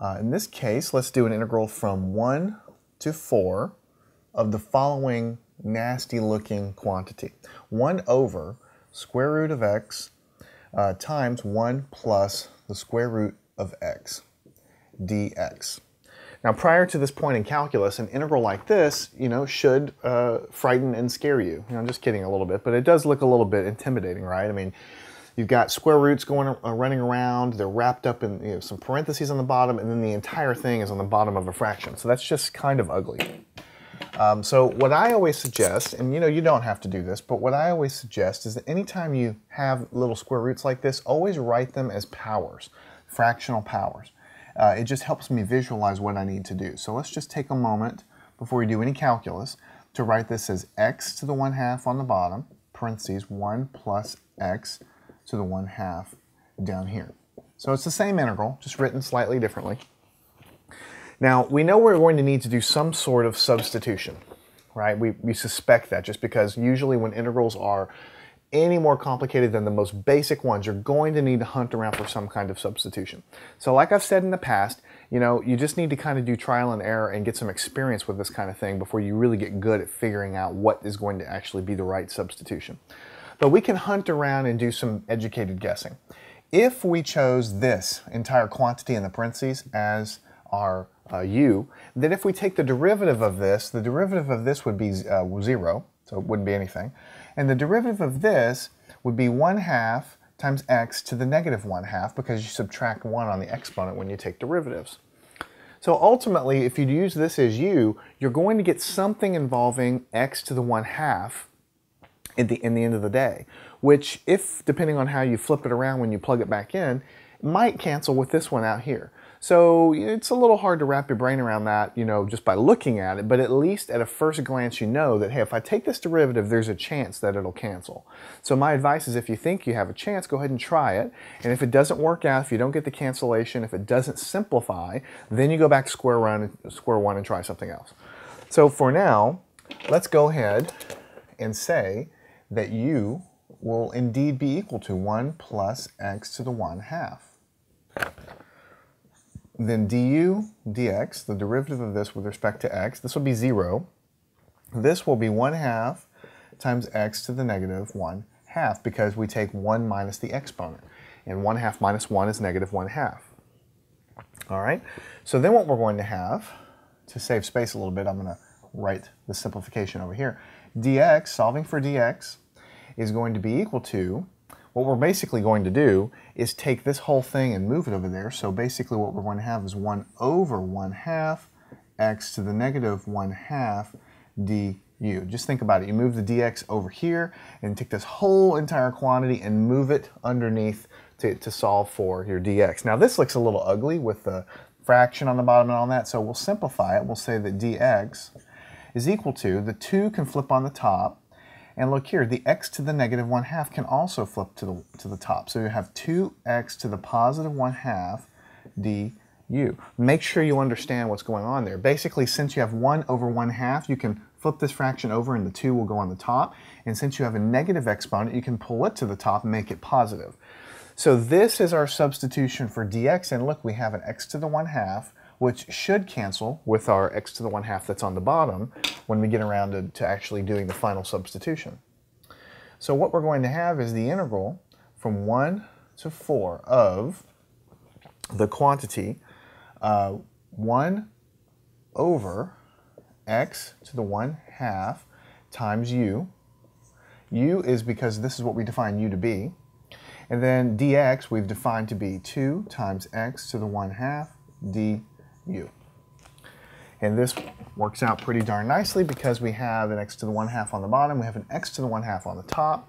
Uh, in this case, let's do an integral from 1 to 4 of the following nasty looking quantity. 1 over square root of x uh, times 1 plus the square root of x dx. Now prior to this point in calculus, an integral like this, you know, should uh, frighten and scare you. you know, I'm just kidding a little bit, but it does look a little bit intimidating, right? I mean, you've got square roots going uh, running around, they're wrapped up in you know, some parentheses on the bottom, and then the entire thing is on the bottom of a fraction. So that's just kind of ugly. Um, so what I always suggest, and you know you don't have to do this, but what I always suggest is that anytime you have little square roots like this, always write them as powers, fractional powers. Uh, it just helps me visualize what I need to do. So let's just take a moment before we do any calculus to write this as x to the 1 half on the bottom, parentheses 1 plus x to the 1 half down here. So it's the same integral, just written slightly differently. Now, we know we're going to need to do some sort of substitution, right? We, we suspect that just because usually when integrals are any more complicated than the most basic ones, you're going to need to hunt around for some kind of substitution. So like I've said in the past, you know, you just need to kind of do trial and error and get some experience with this kind of thing before you really get good at figuring out what is going to actually be the right substitution. But we can hunt around and do some educated guessing. If we chose this entire quantity in the parentheses as our uh, u, then if we take the derivative of this, the derivative of this would be uh, 0, so it wouldn't be anything. And the derivative of this would be 1 half times x to the negative 1 half because you subtract 1 on the exponent when you take derivatives. So ultimately, if you use this as u, you're going to get something involving x to the 1 half in the, in the end of the day, which if, depending on how you flip it around when you plug it back in, might cancel with this one out here. So it's a little hard to wrap your brain around that, you know, just by looking at it, but at least at a first glance you know that, hey, if I take this derivative, there's a chance that it'll cancel. So my advice is if you think you have a chance, go ahead and try it. And if it doesn't work out, if you don't get the cancellation, if it doesn't simplify, then you go back to square one, square one and try something else. So for now, let's go ahead and say that u will indeed be equal to 1 plus x to the 1 half. Then du dx, the derivative of this with respect to x, this will be 0. This will be 1 half times x to the negative 1 half because we take 1 minus the exponent. And 1 half minus 1 is negative 1 half. All right, so then what we're going to have, to save space a little bit, I'm going to write the simplification over here. dx, solving for dx, is going to be equal to what we're basically going to do is take this whole thing and move it over there. So basically what we're going to have is 1 over 1 half x to the negative 1 half du. Just think about it. You move the dx over here and take this whole entire quantity and move it underneath to, to solve for your dx. Now this looks a little ugly with the fraction on the bottom and all that, so we'll simplify it. We'll say that dx is equal to, the 2 can flip on the top, and look here, the x to the negative 1 half can also flip to the, to the top. So you have 2x to the positive 1 half du. Make sure you understand what's going on there. Basically, since you have 1 over 1 half, you can flip this fraction over and the 2 will go on the top. And since you have a negative exponent, you can pull it to the top and make it positive. So this is our substitution for dx. And look, we have an x to the 1 half which should cancel with our x to the 1 half that's on the bottom when we get around to, to actually doing the final substitution. So what we're going to have is the integral from 1 to 4 of the quantity uh, 1 over x to the 1 half times u. u is because this is what we define u to be. And then dx we've defined to be 2 times x to the 1 half d u. And this works out pretty darn nicely because we have an x to the 1 half on the bottom, we have an x to the 1 half on the top.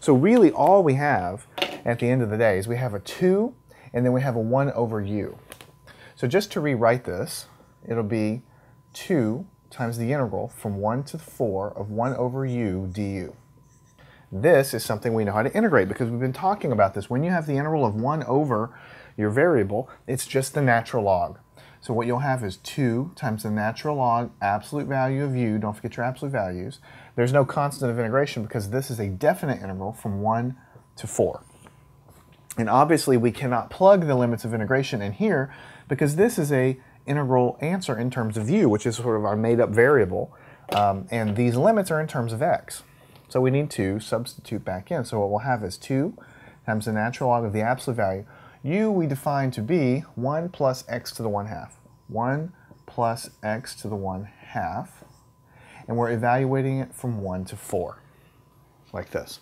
So really all we have at the end of the day is we have a 2 and then we have a 1 over u. So just to rewrite this, it'll be 2 times the integral from 1 to 4 of 1 over u du. This is something we know how to integrate because we've been talking about this. When you have the integral of 1 over your variable, it's just the natural log. So what you'll have is 2 times the natural log absolute value of u, don't forget your absolute values. There's no constant of integration because this is a definite integral from 1 to 4. And obviously we cannot plug the limits of integration in here because this is a integral answer in terms of u, which is sort of our made-up variable, um, and these limits are in terms of x. So we need to substitute back in. So what we'll have is 2 times the natural log of the absolute value. U we define to be 1 plus x to the 1 half. 1 plus x to the 1 half. And we're evaluating it from 1 to 4, like this.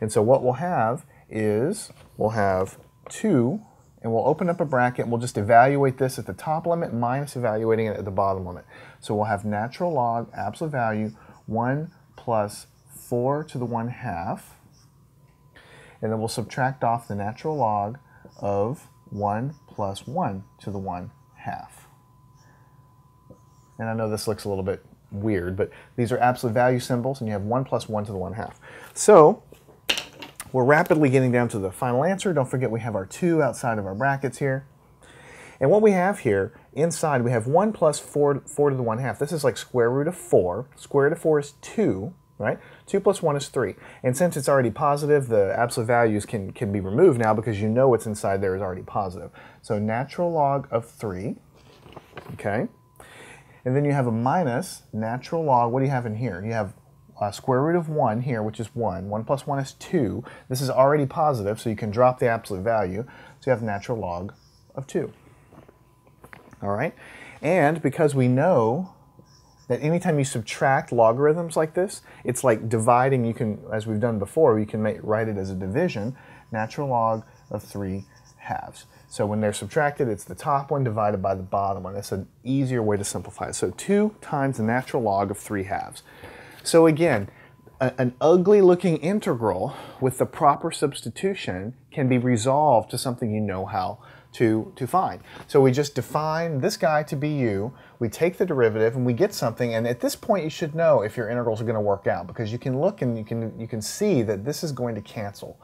And so what we'll have is we'll have 2 and we'll open up a bracket. and We'll just evaluate this at the top limit minus evaluating it at the bottom limit. So we'll have natural log, absolute value, 1 plus 4 to the 1 half. And then we'll subtract off the natural log of 1 plus 1 to the 1 half. And I know this looks a little bit weird, but these are absolute value symbols, and you have 1 plus 1 to the 1 half. So we're rapidly getting down to the final answer. Don't forget we have our 2 outside of our brackets here. And what we have here, inside we have 1 plus 4, 4 to the 1 half. This is like square root of 4. Square root of 4 is 2, right? 2 plus 1 is 3. And since it's already positive, the absolute values can, can be removed now because you know what's inside there is already positive. So natural log of 3, okay? And then you have a minus natural log. What do you have in here? You have uh, square root of 1 here, which is 1. 1 plus 1 is 2. This is already positive, so you can drop the absolute value. So you have natural log of 2. All right? And because we know that anytime you subtract logarithms like this, it's like dividing, you can, as we've done before, you can make, write it as a division, natural log of 3 halves. So when they're subtracted, it's the top one divided by the bottom one. That's an easier way to simplify it. So 2 times the natural log of 3 halves. So again, a, an ugly looking integral with the proper substitution can be resolved to something you know how to, to find. So we just define this guy to be u, we take the derivative and we get something, and at this point you should know if your integrals are going to work out because you can look and you can, you can see that this is going to cancel.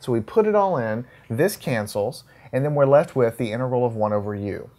So we put it all in, this cancels, and then we're left with the integral of 1 over u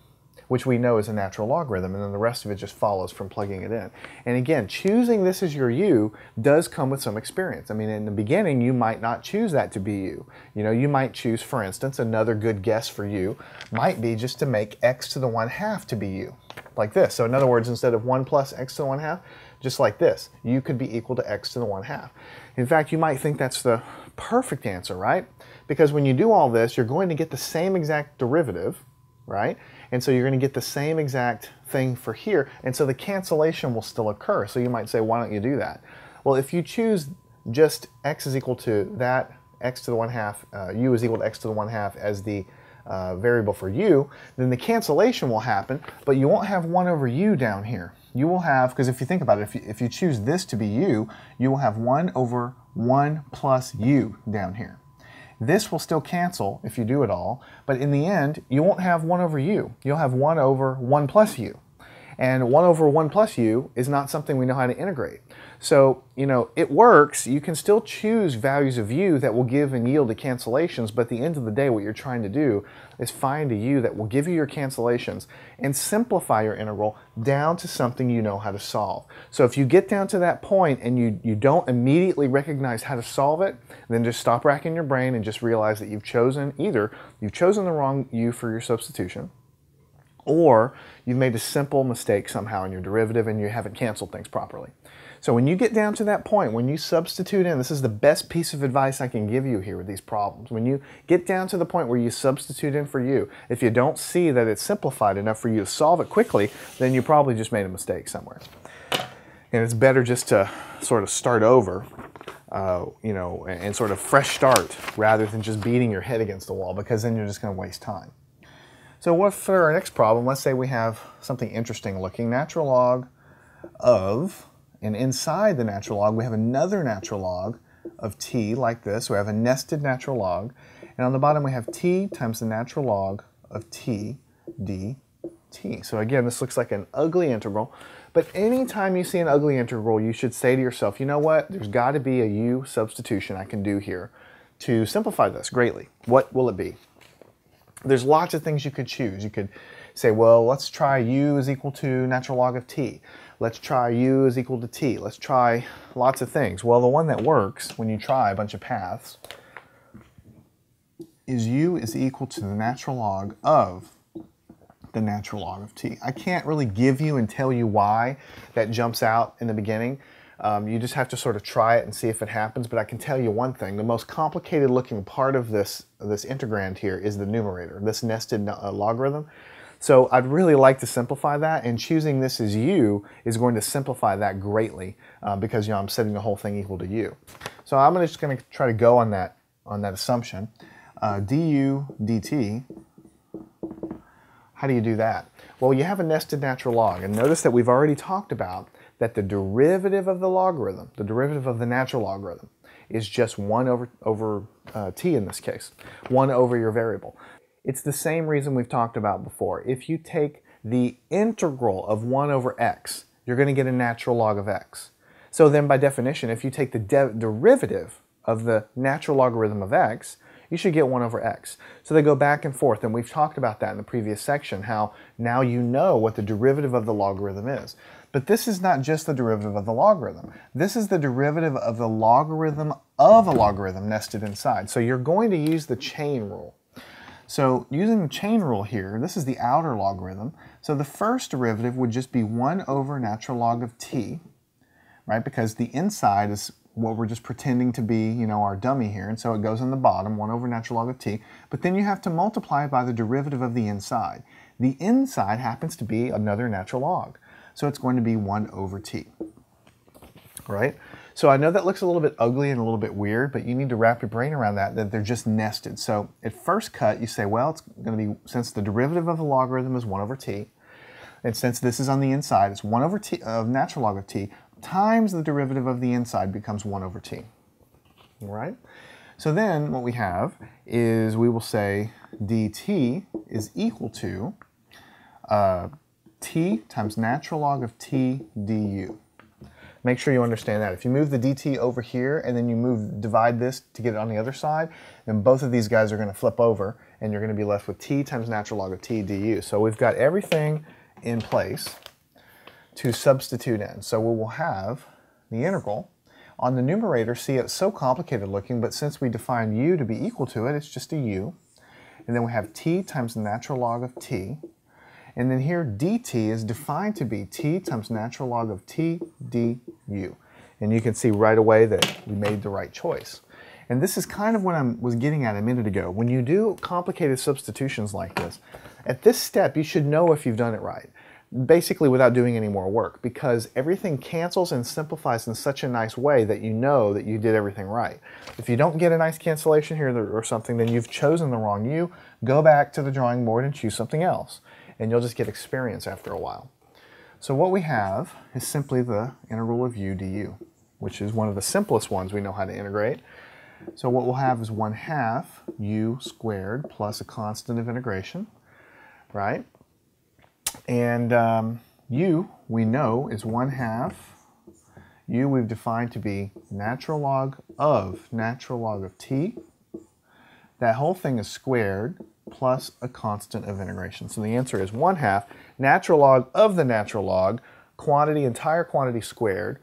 which we know is a natural logarithm, and then the rest of it just follows from plugging it in. And again, choosing this as your u does come with some experience. I mean, in the beginning, you might not choose that to be u. You know, you might choose, for instance, another good guess for you might be just to make x to the 1 half to be u, like this. So in other words, instead of 1 plus x to the 1 half, just like this, u could be equal to x to the 1 half. In fact, you might think that's the perfect answer, right? Because when you do all this, you're going to get the same exact derivative, right? And so you're going to get the same exact thing for here. And so the cancellation will still occur. So you might say, why don't you do that? Well, if you choose just x is equal to that, x to the 1 half, uh, u is equal to x to the 1 half as the uh, variable for u, then the cancellation will happen, but you won't have 1 over u down here. You will have, because if you think about it, if you, if you choose this to be u, you will have 1 over 1 plus u down here. This will still cancel if you do it all, but in the end, you won't have 1 over u. You'll have 1 over 1 plus u. And 1 over 1 plus u is not something we know how to integrate. So, you know, it works. You can still choose values of u that will give and yield to cancellations, but at the end of the day, what you're trying to do is find a u that will give you your cancellations and simplify your integral down to something you know how to solve. So if you get down to that point and you, you don't immediately recognize how to solve it, then just stop racking your brain and just realize that you've chosen either you've chosen the wrong u for your substitution, or you've made a simple mistake somehow in your derivative and you haven't canceled things properly. So when you get down to that point, when you substitute in, this is the best piece of advice I can give u here with these problems. When you get down to the point where you substitute in for you, if you don't see that it's simplified enough for you to solve it quickly, then you probably just made a mistake somewhere. And it's better just to sort of start over, uh, you know, and sort of fresh start rather than just beating your head against the wall because then you're just going to waste time. So what for our next problem, let's say we have something interesting looking, natural log of and inside the natural log, we have another natural log of t like this. We have a nested natural log. And on the bottom, we have t times the natural log of t dt. So again, this looks like an ugly integral. But anytime you see an ugly integral, you should say to yourself, you know what? There's got to be a u substitution I can do here to simplify this greatly. What will it be? There's lots of things you could choose. You could say, well, let's try u is equal to natural log of t. Let's try u is equal to t. Let's try lots of things. Well, the one that works when you try a bunch of paths is u is equal to the natural log of the natural log of t. I can't really give you and tell you why that jumps out in the beginning. Um, you just have to sort of try it and see if it happens. But I can tell you one thing: the most complicated looking part of this this integrand here is the numerator, this nested uh, logarithm. So I'd really like to simplify that, and choosing this as u is going to simplify that greatly uh, because you know I'm setting the whole thing equal to u. So I'm just going to try to go on that on that assumption. Uh, du dt. How do you do that? Well, you have a nested natural log, and notice that we've already talked about that the derivative of the logarithm, the derivative of the natural logarithm, is just 1 over, over uh, t in this case, 1 over your variable. It's the same reason we've talked about before. If you take the integral of 1 over x, you're going to get a natural log of x. So then by definition, if you take the de derivative of the natural logarithm of x, you should get 1 over x. So they go back and forth, and we've talked about that in the previous section, how now you know what the derivative of the logarithm is. But this is not just the derivative of the logarithm. This is the derivative of the logarithm of a logarithm nested inside. So you're going to use the chain rule. So using the chain rule here, this is the outer logarithm. So the first derivative would just be 1 over natural log of t, right? Because the inside is what we're just pretending to be, you know, our dummy here. And so it goes on the bottom, 1 over natural log of t. But then you have to multiply by the derivative of the inside. The inside happens to be another natural log. So it's going to be 1 over t, right? So I know that looks a little bit ugly and a little bit weird, but you need to wrap your brain around that, that they're just nested. So at first cut, you say, well, it's going to be, since the derivative of the logarithm is 1 over t, and since this is on the inside, it's 1 over t of natural log of t, times the derivative of the inside becomes 1 over t. All right? So then what we have is we will say dt is equal to uh, t times natural log of t du. Make sure you understand that. If you move the dt over here and then you move divide this to get it on the other side, then both of these guys are going to flip over and you're going to be left with t times natural log of t du. So we've got everything in place to substitute in. So we will have the integral. On the numerator, see it's so complicated looking, but since we define u to be equal to it, it's just a u. And then we have t times the natural log of t and then here dt is defined to be t times natural log of t du. And you can see right away that we made the right choice. And this is kind of what I was getting at a minute ago. When you do complicated substitutions like this, at this step you should know if you've done it right basically without doing any more work because everything cancels and simplifies in such a nice way that you know that you did everything right. If you don't get a nice cancellation here or something, then you've chosen the wrong u. Go back to the drawing board and choose something else and you'll just get experience after a while. So what we have is simply the integral of u du, which is one of the simplest ones we know how to integrate. So what we'll have is 1 half u squared plus a constant of integration, right? And um, u, we know, is 1 half. u we've defined to be natural log of natural log of t. That whole thing is squared plus a constant of integration. So the answer is 1 half natural log of the natural log, quantity, entire quantity squared,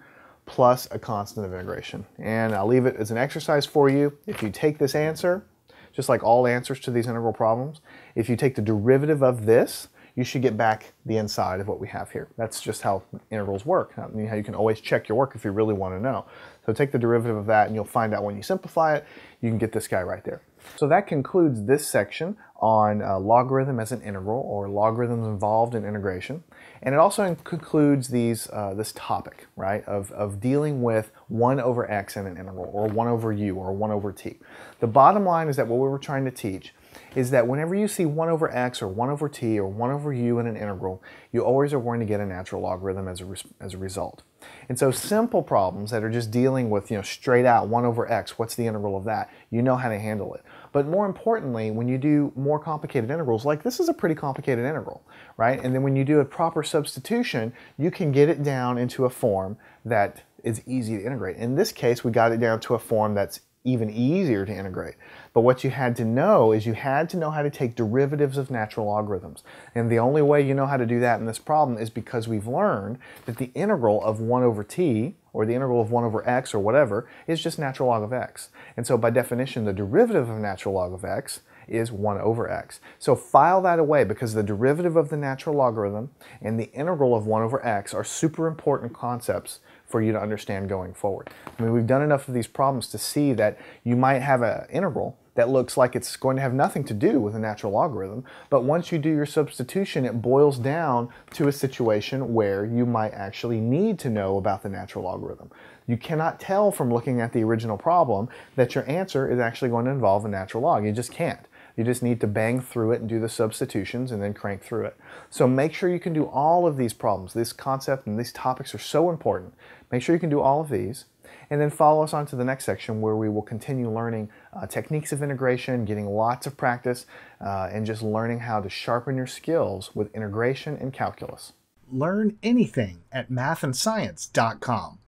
plus a constant of integration. And I'll leave it as an exercise for you. If you take this answer, just like all answers to these integral problems, if you take the derivative of this, you should get back the inside of what we have here. That's just how integrals work. I mean, how you can always check your work if you really want to know. So take the derivative of that and you'll find out when you simplify it, you can get this guy right there. So that concludes this section on logarithm as an integral or logarithms involved in integration. And it also concludes these, uh, this topic, right, of, of dealing with 1 over x in an integral or 1 over u or 1 over t. The bottom line is that what we were trying to teach is that whenever you see 1 over x or 1 over t or 1 over u in an integral, you always are going to get a natural logarithm as a, as a result. And so simple problems that are just dealing with, you know, straight out 1 over x, what's the integral of that? You know how to handle it. But more importantly, when you do more complicated integrals, like this is a pretty complicated integral, right? And then when you do a proper substitution, you can get it down into a form that is easy to integrate. In this case, we got it down to a form that's even easier to integrate. But what you had to know is you had to know how to take derivatives of natural logarithms. And the only way you know how to do that in this problem is because we've learned that the integral of 1 over t, or the integral of 1 over x or whatever, is just natural log of x. And so by definition, the derivative of natural log of x is 1 over x. So file that away because the derivative of the natural logarithm and the integral of 1 over x are super important concepts for you to understand going forward. I mean, we've done enough of these problems to see that you might have an integral that looks like it's going to have nothing to do with a natural logarithm, but once you do your substitution, it boils down to a situation where you might actually need to know about the natural logarithm. You cannot tell from looking at the original problem that your answer is actually going to involve a natural log. You just can't. You just need to bang through it and do the substitutions and then crank through it. So make sure you can do all of these problems. This concept and these topics are so important. Make sure you can do all of these and then follow us on to the next section where we will continue learning uh, techniques of integration, getting lots of practice, uh, and just learning how to sharpen your skills with integration and calculus. Learn anything at mathandscience.com.